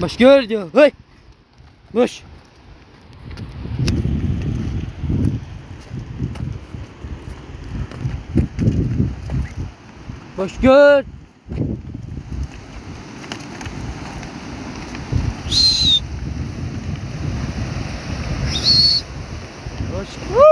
Koş gör diyor. Hey. Koş. Koş gör. Koş. Koş.